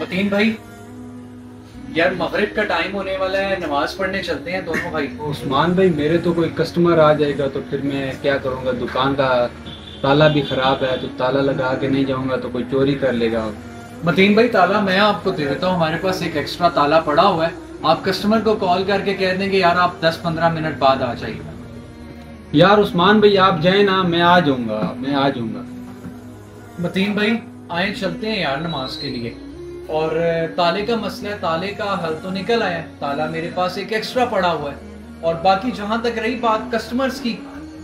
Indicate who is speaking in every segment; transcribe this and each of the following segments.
Speaker 1: मतीन भाई यार मगरिब का टाइम होने वाला है नमाज़ पढ़ने चलते हैं दोनों भाई।
Speaker 2: उस्मान भाई मेरे तो कोई कस्टमर आ जाएगा तो फिर मैं क्या करूँगा? दुकान का ताला भी ख़राब है तो ताला लगा के नहीं जाऊँगा तो कोई चोरी कर लेगा।
Speaker 1: मतीन भाई ताला मैं आपको दे देता हूँ हमारे पास एक एक्स्ट्रा ताला पड़ा हुआ है। आप कस्टमर को कॉल करके कह देंगे यार आप 10-15 मिनट बाद आ जाइए।
Speaker 2: यार उस्मान भाई आप जाए ना मैं आ जाऊँगा मैं आ जाऊँगा।
Speaker 1: मतीन भाई आए चलते हैं यार नमाज़ के लिए। और ताले का मसला है, ताले का हल तो निकल आया है। ताला मेरे पास एक एक्स्ट्रा पड़ा हुआ है। और बाकी जहाँ तक रही बात कस्टमर्स की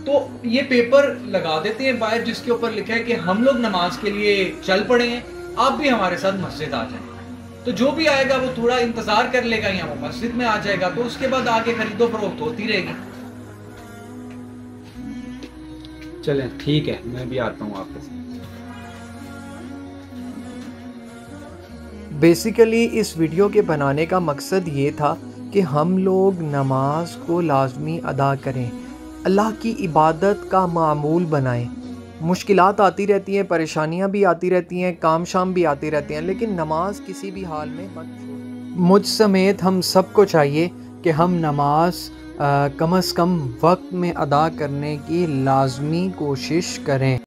Speaker 1: तो ये पेपर लगा देते हैं बाहर, जिसके ऊपर लिखा है कि हम लोग नमाज़ के लिए चल पड़े हैं, आप भी हमारे साथ मस्जिद आ जाए। तो जो भी आएगा, वो थोड़ा इंतज़ार कर लेगा या वो मस्जिद में आ जाएगा तो उसके बाद आगे खरीदो फरोख्त होती रहेगी।
Speaker 2: चलें, ठीक है, मैं भी आता हूँ आपके साथ
Speaker 3: बेसिकली इस वीडियो के बनाने का मकसद ये था कि हम लोग नमाज़ को लाजमी अदा करें, अल्लाह की इबादत का मामूल बनाएँ। मुश्किलात आती रहती हैं, परेशानियाँ भी आती रहती हैं काम शाम भी आती रहती हैं, लेकिन नमाज़ किसी भी हाल में मत मुझ समेत हम सबको चाहिए कि हम नमाज़ कम अज़ कम वक्त में अदा करने की लाजमी कोशिश करें।